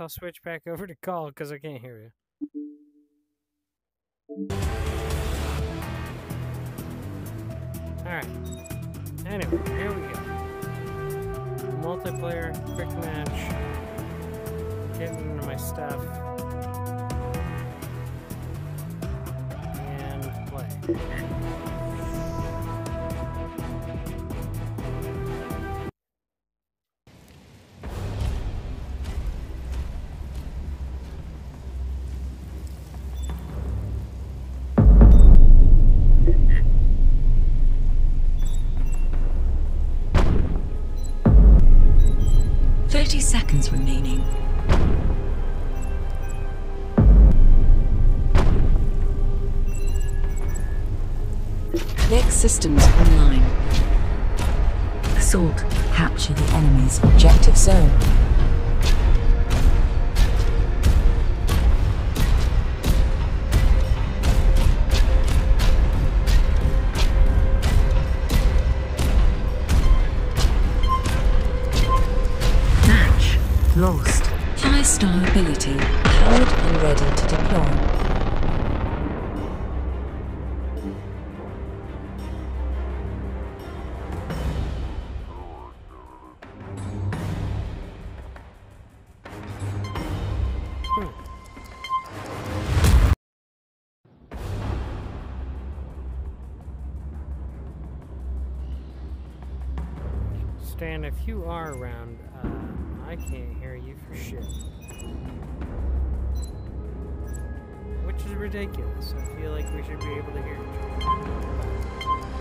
I'll switch back over to call because I can't hear you. Alright. Anyway, here we go. Multiplayer, quick match. Getting into my stuff. And play. Mech systems online. Assault. Capture the enemy's objective zone. Match. Lost. Five star ability.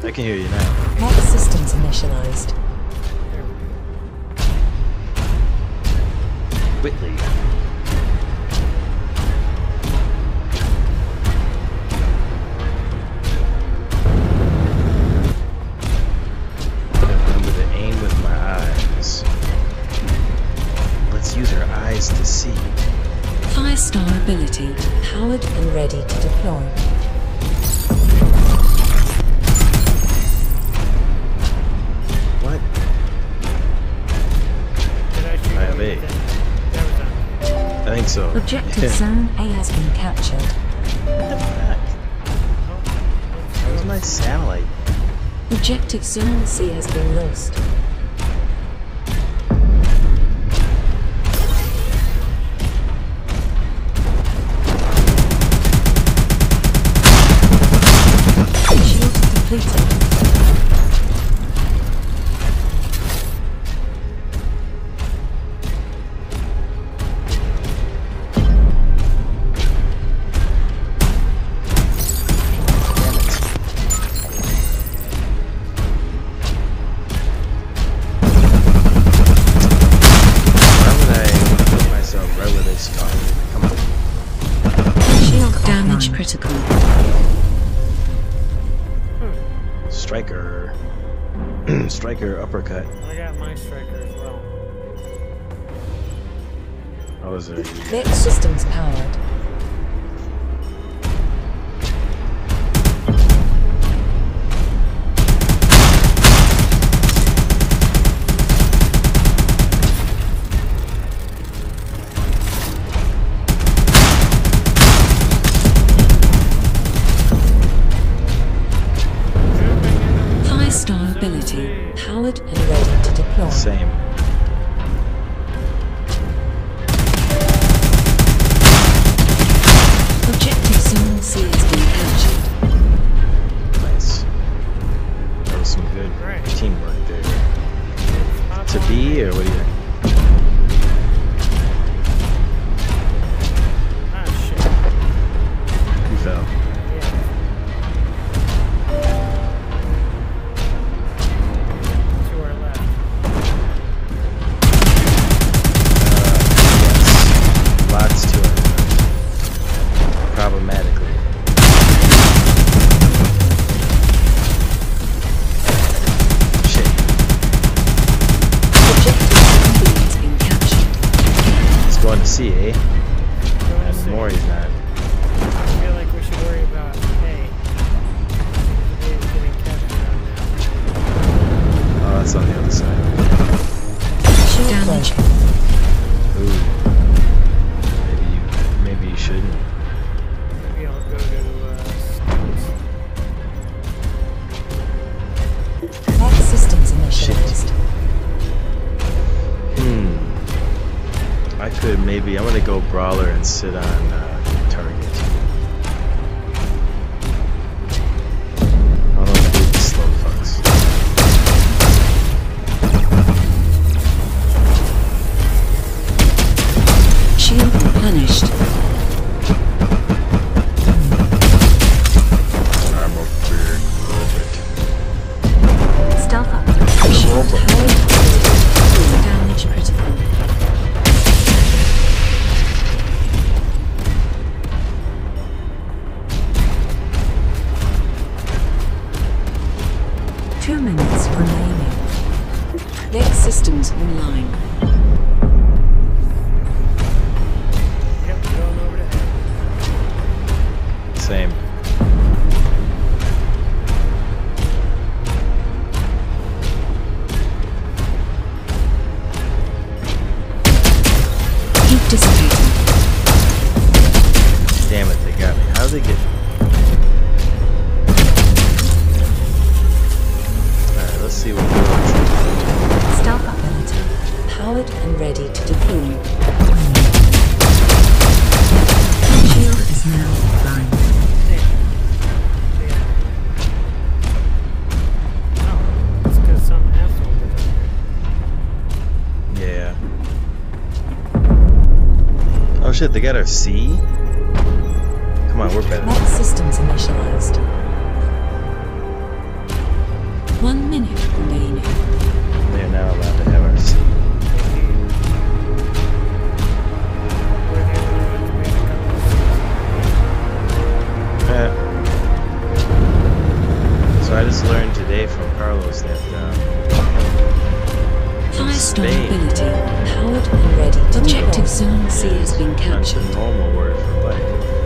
I can hear you now. Mech systems initialized. There we go. Whitley. Remember to aim with my eyes. Let's use our eyes to see. Five star ability. Powered and ready to deploy. I have you? eight. That was on. I think so. Objective Yeah. zone A has been captured. What the heck? That was my satellite. Objective zone C has been lost. Uppercut. Shouldn't. Maybe I'll go to uh, Scouts. Systems initialized. Hmm. I could maybe. I'm gonna go brawler and sit on uh, powered and ready to deploy. Shield is now blind. Oh, it's because some asshole did it. Yeah. Oh shit, they got our C? Come on, we're better. Mech systems initialized. One minute remaining. They're now allowed to just learned today from Carlos that uh. Powered and ready Objective zone C has been captured. normal word for.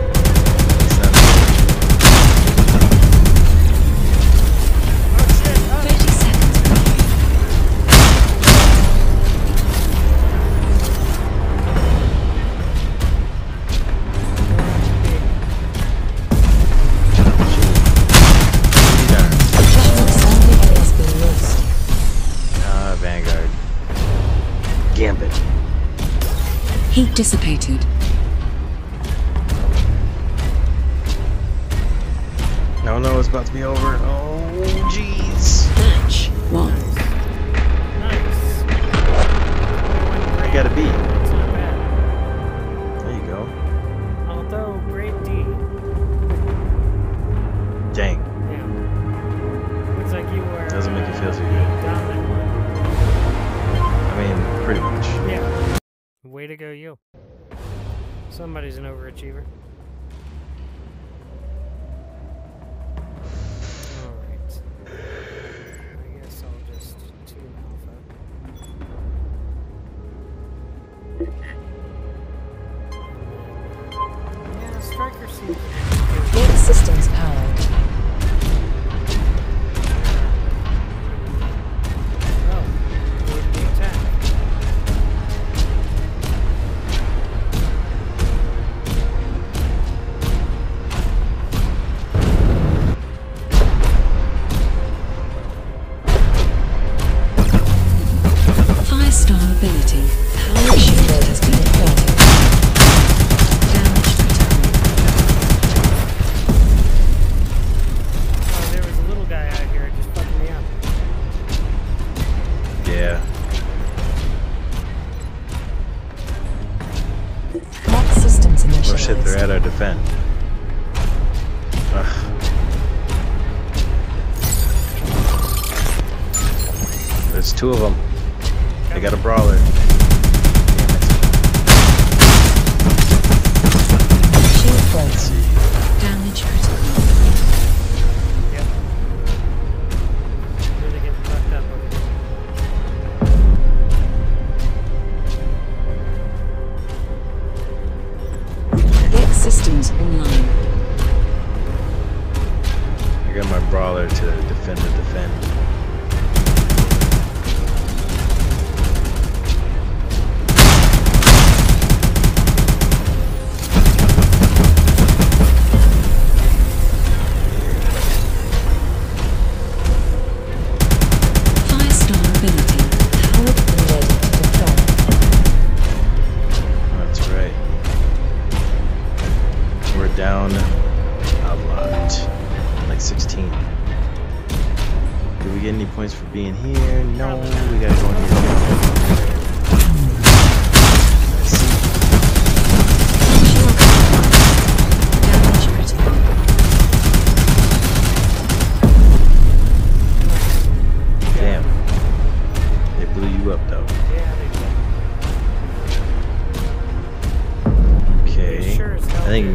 Dissipated. No, no, it's about to be over. Oh, jeez. Match one. Nice. I got a B. overachiever. Shit, they're at our defend. Ugh. There's two of them. They got a brawler. Shield Let's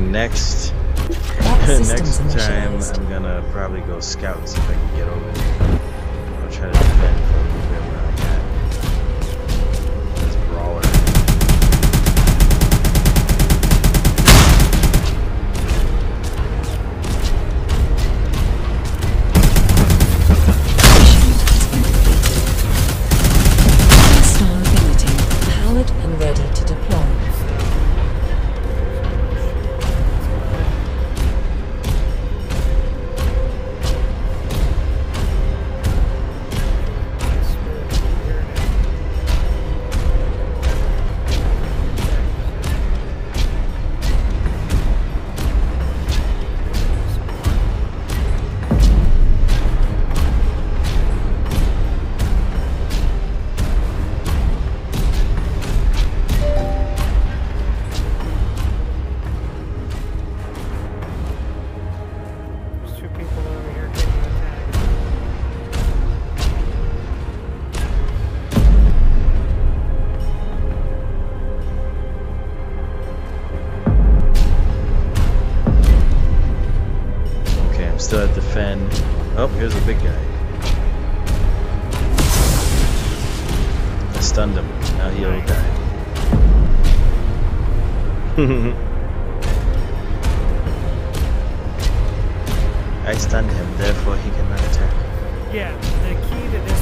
next next time. I'm gonna probably go scout and see if I can get over there. Okay, I'm defend. Oh, here's a big guy. I stunned him. Now he'll Nice. die. I stunned him, therefore he cannot attack. Yeah, the key to this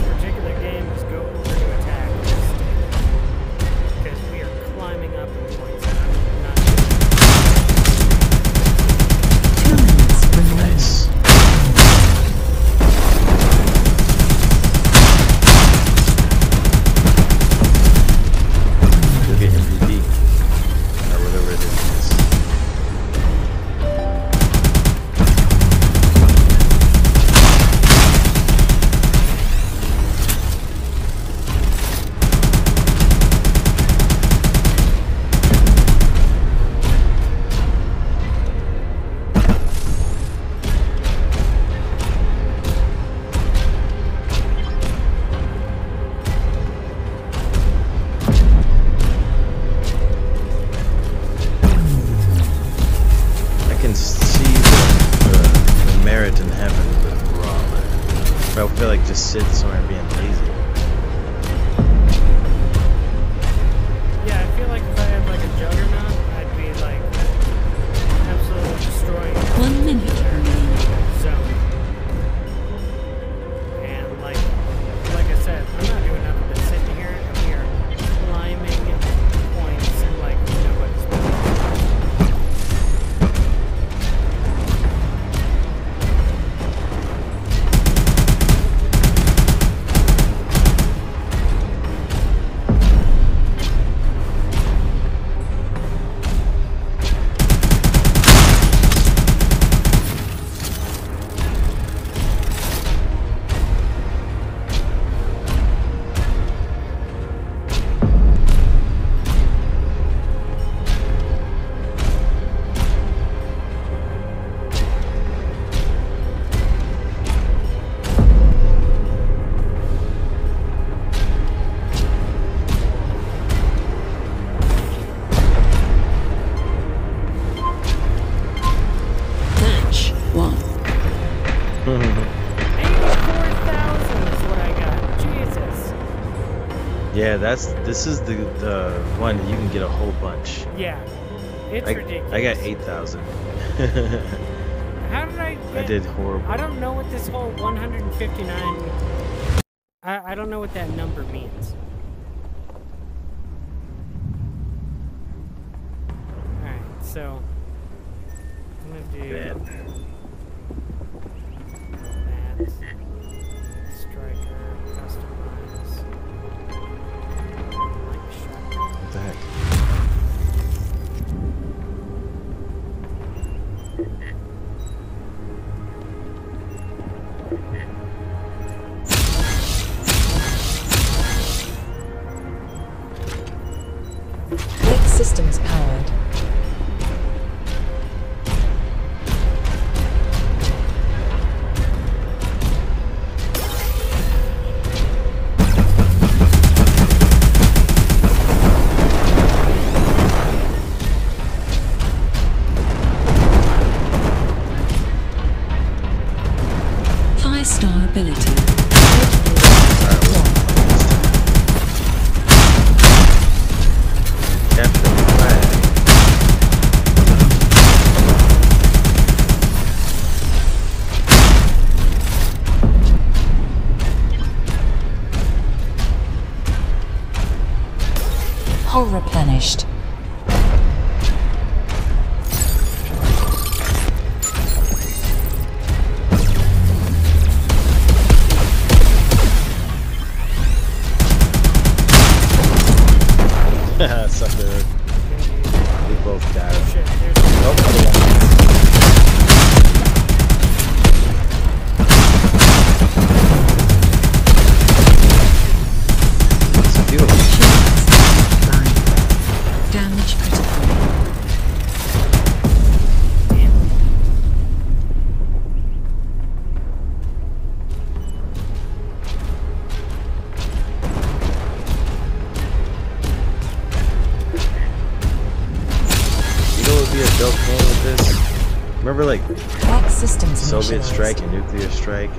Yeah, that's this is the the one you can get a whole bunch. Yeah. It's I, ridiculous. I got eight thousand. How did I get I did horrible. I don't know what this whole 159. I, I don't know what that number means. Alright, so. I'm gonna do. Bad. That. Strike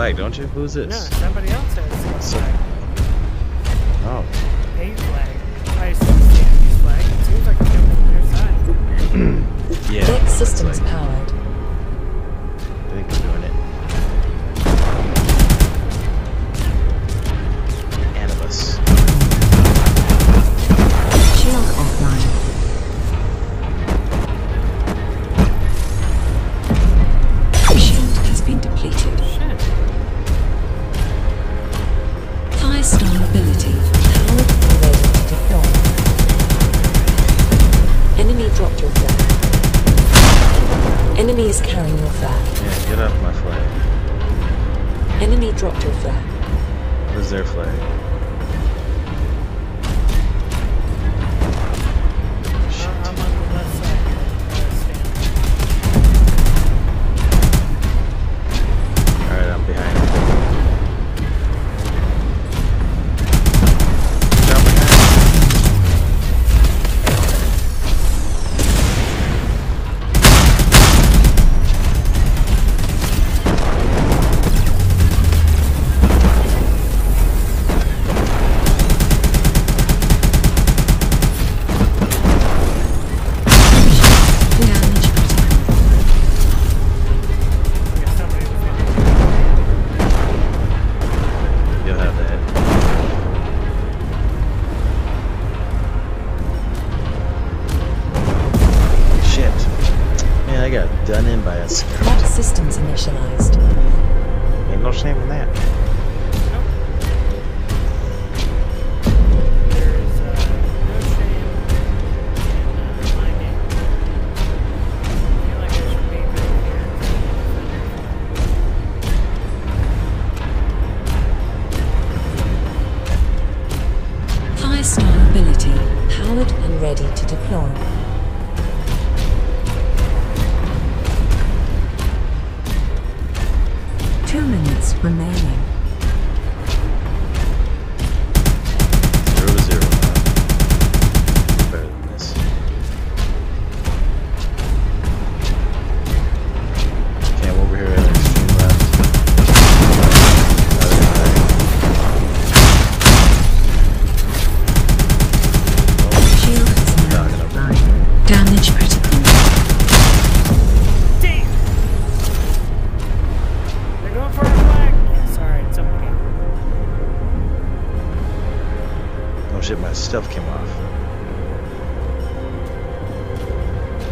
flag, don't you? Who's no, this? somebody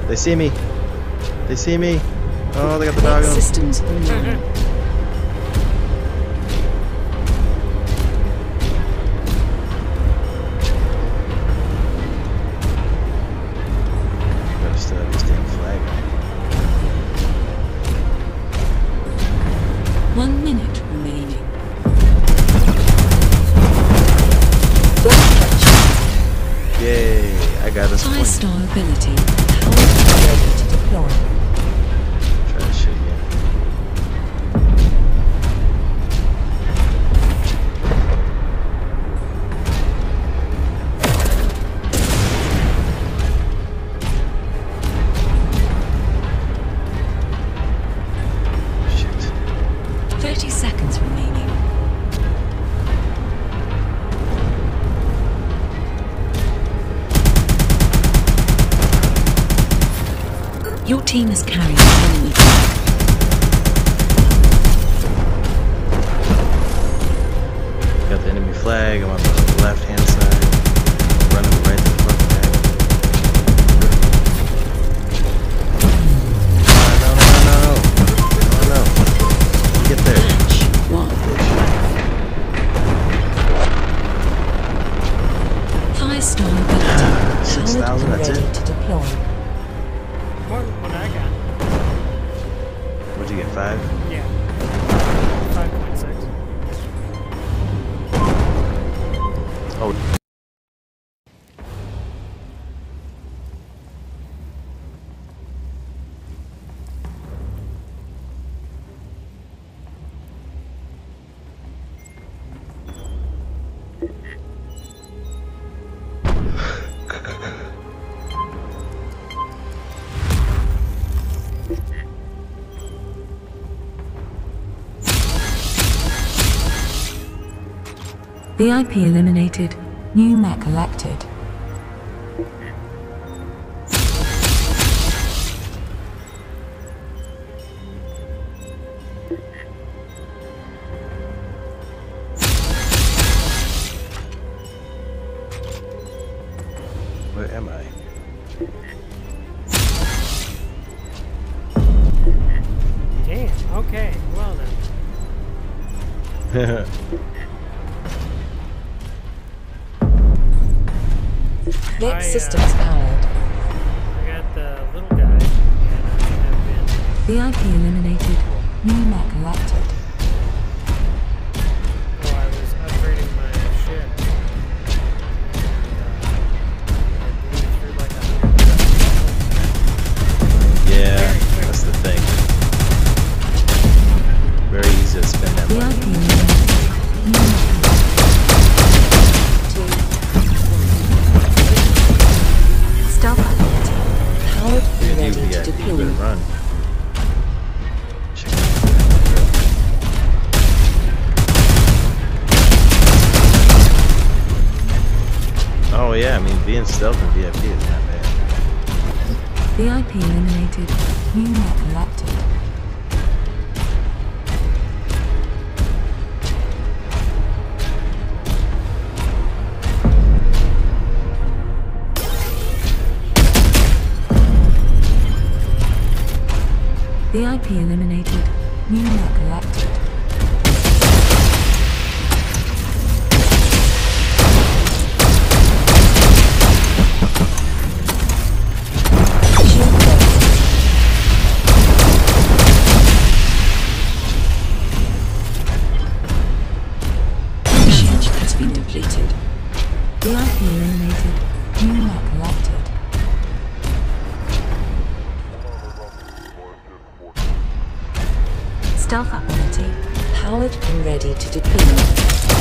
They see me. They see me. Oh, they got the dog on. Systems. One minute remaining. Yay, I got a Five-star ability thousand. That's it. To deploy. What? What I got? What'd you get? Five. VIP eliminated. New mech elected. VIP eliminated. New mech elected. Entropy eliminated. New map collected. Shield has been depleted. Life eliminated. New map locked. Stealth ability. Powered and ready to deploy.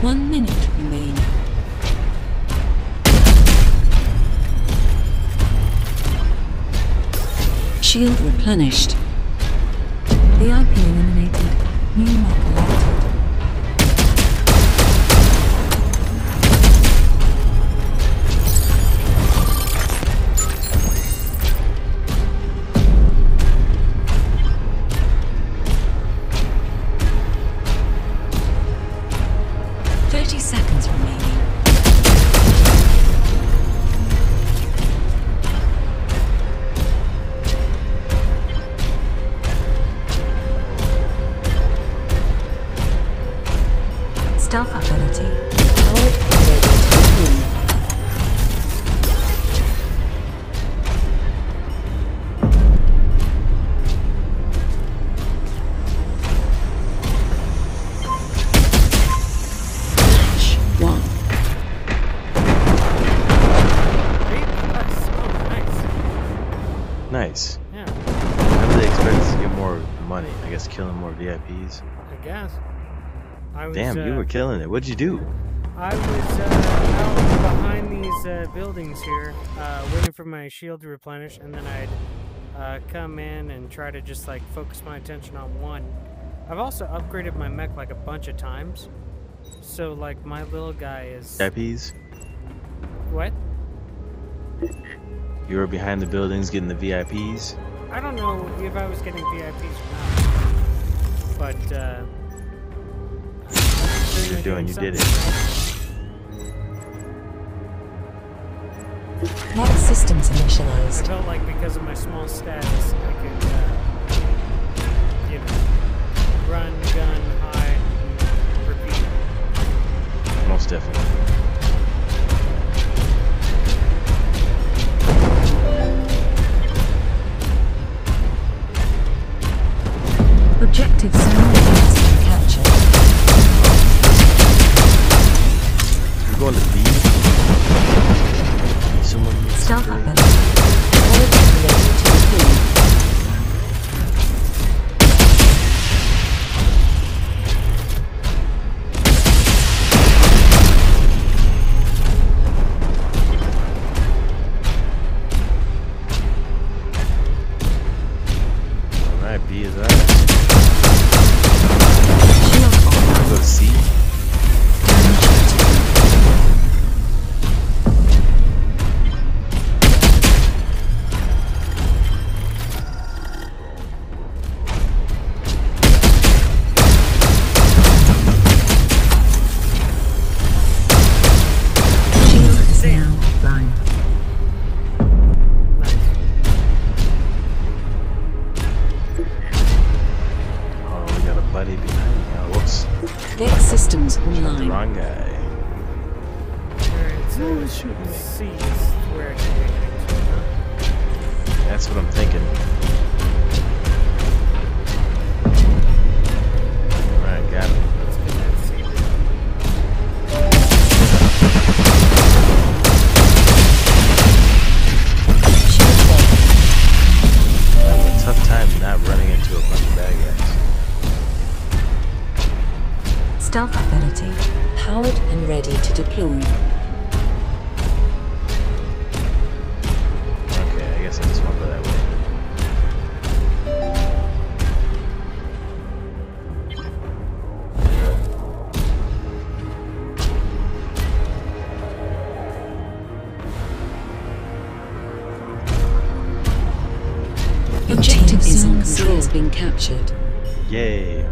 One minute remaining. Shield replenished. VIP eliminated. New mech elected. Killing it. What'd you do? I was uh, out behind these uh, buildings here, uh, waiting for my shield to replenish, and then I'd uh, come in and try to just like focus my attention on one. I've also upgraded my mech like a bunch of times, so like my little guy is VIPs? what? You were behind the buildings getting the VIPs? I don't know if I was getting VIPs or not, but uh, You're doing, you did it. Next systems I initialized. felt like because of my small stats, I could, uh, you know, run, gun, hide, and repeat. Most definitely. Objective zone go on the. Someone Stealth weapon. All of this relates to speed.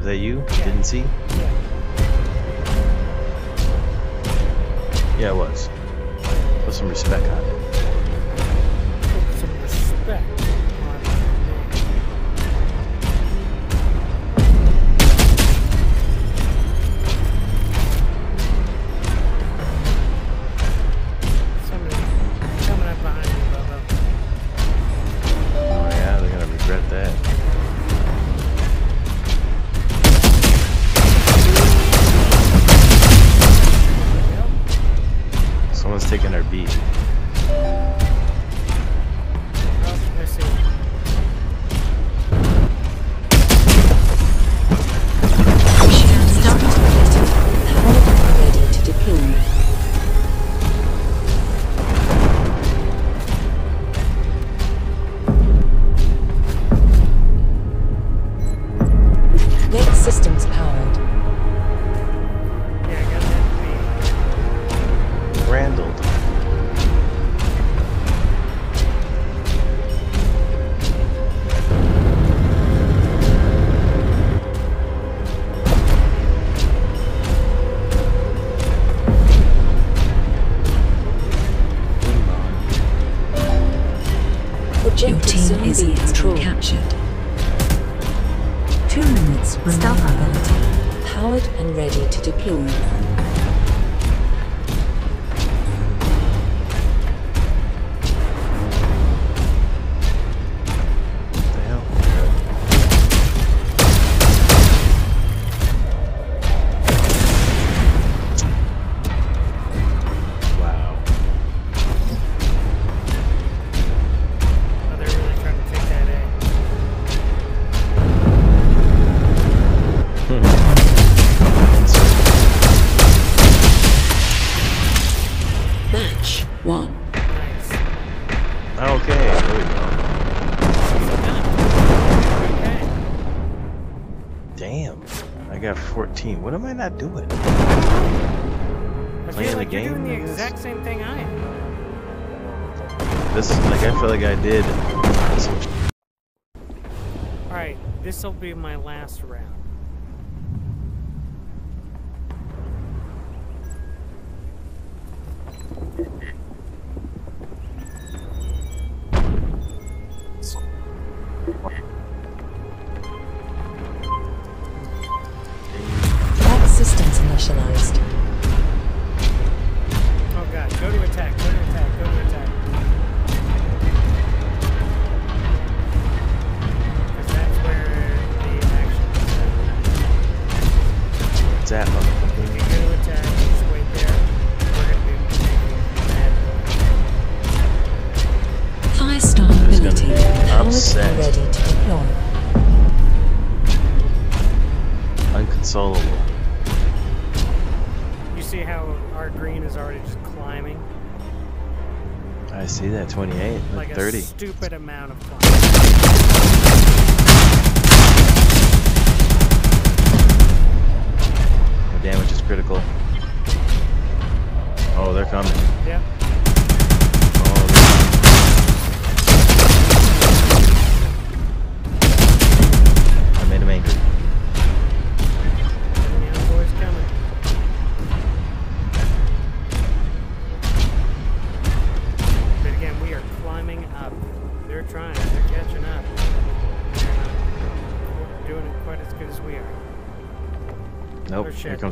that you? Yeah. Didn't see? Yeah. yeah, it was. Put some respect on it. Your team is being captured. Two minutes. Stealth ability. Powered and ready to deploy. machine. What am I not doing? I Playing feel like the you're doing the exact same thing I am. This, is like, I feel like I did. Alright, this will be my last round.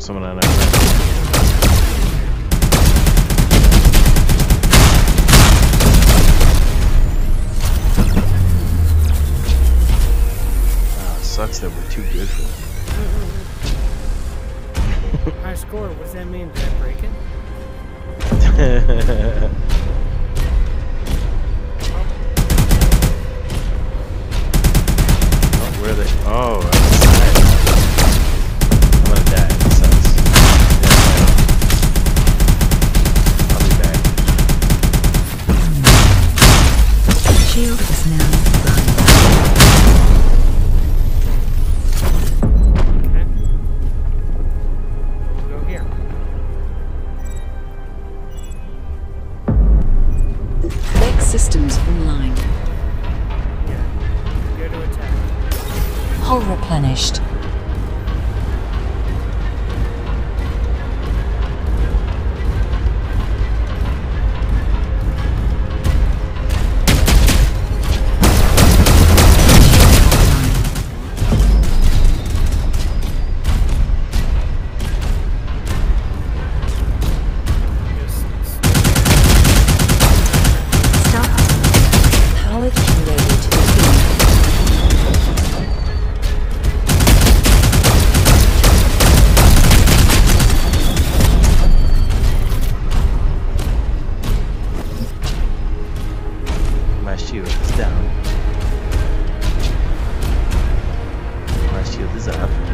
Someone on our side. Ah, sucks that we're too good for High score. What does that mean? Did I break it? oh, where are they? Oh, outside. My shield is down. My shield is up.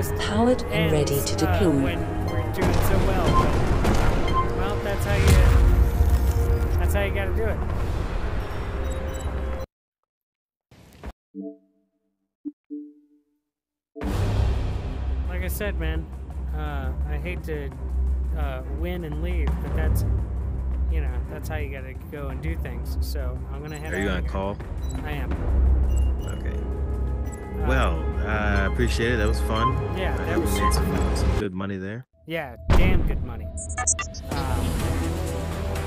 Just Powered and ready ends, to uh, deploy. when we're doing so well. But, well, that's how you. That's how you got to do it. Like I said, man, uh, I hate to uh, win and leave, but that's, you know, that's how you got to go and do things. So I'm gonna head. Are you out on here. call? I am. Okay. Uh, Well, I appreciate it. That was fun. Yeah, I that was made some, some good money there. Yeah, damn good money. Um,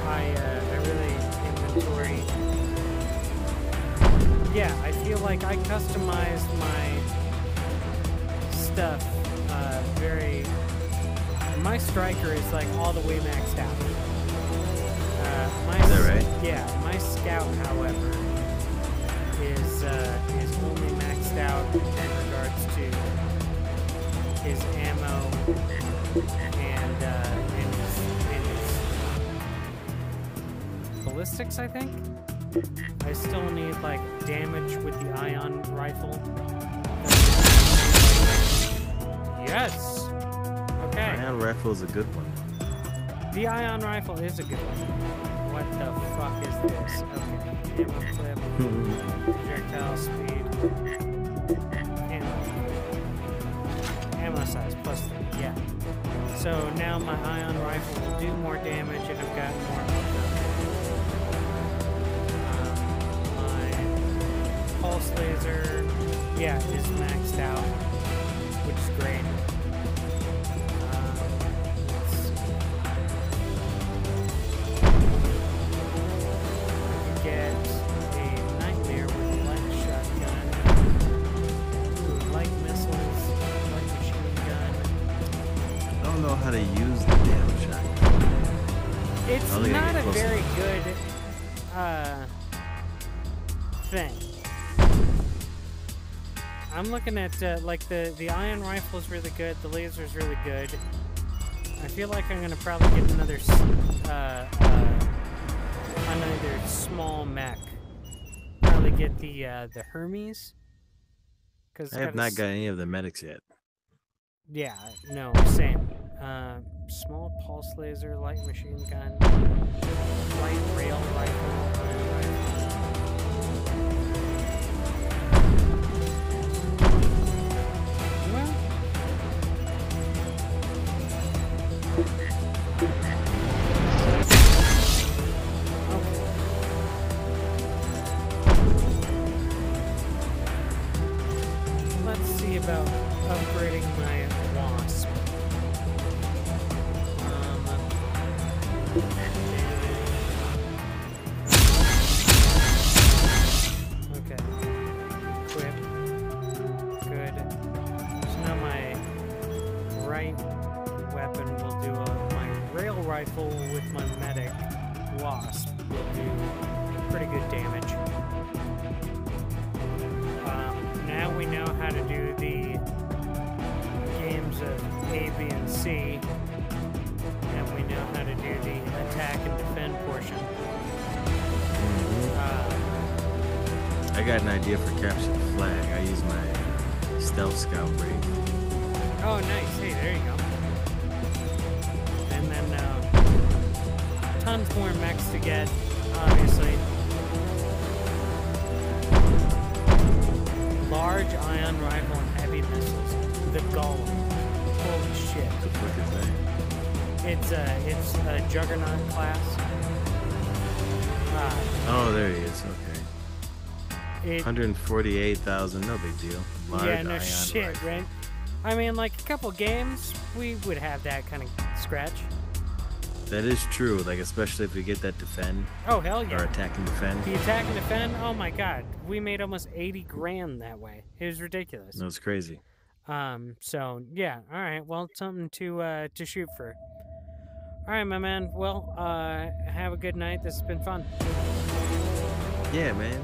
I, uh, I really inventory. Yeah, I feel like I customized my stuff uh, very. My striker is like all the way maxed out. Uh, my Is that right? Yeah, my scout, however, is uh, is only maxed out in regards to his ammo and uh, and his, and his ballistics, I think. I still need like damage with the ion rifle. Yes. Okay. Ion rifle is a good one. The ion rifle is a good one. What the fuck is this? Okay. Ammo clip, projectile speed, ammo. Ammo size plus three. Yeah. So now my ion rifle will do more damage and I've got more. Um, my pulse laser yeah, is maxed out, which is great. How to use the damn shotgun. It's don't think I not a very enough. good uh, thing. I'm looking at uh, like the the ion rifle is really good. The laser is really good. I feel like I'm gonna probably get another uh, uh, another small mech. Probably get the uh, the Hermes. Cause I have not got any of the medics yet. Yeah, no, same. Uh, small pulse laser, light machine gun, light rail rifle, will do pretty good damage. Um, now we know how to do the games of A, B, and C, and we know how to do the attack and defend portion. Uh, I got an idea for capture the flag. I use my stealth scout rig. oh, nice. Hey, there you go. Tons more mechs to get, obviously. Large ion rifle and heavy missiles. The Golem. Holy shit. What the fuck is? It's a it's a juggernaut class. Uh, Oh, there he is. Okay. it, 148,000. No big deal. Large yeah, no ion shit, rifle. right? I mean, like a couple games, we would have that kind of scratch. That is true. Like especially if we get that defend Oh hell or yeah! attack and defend. The attack and defend. Oh my god, we made almost eighty grand that way. It was ridiculous. No, it's crazy. Um. So yeah. All right. Well, something to uh to shoot for. All right, my man. Well, uh, have a good night. This has been fun. Yeah, man.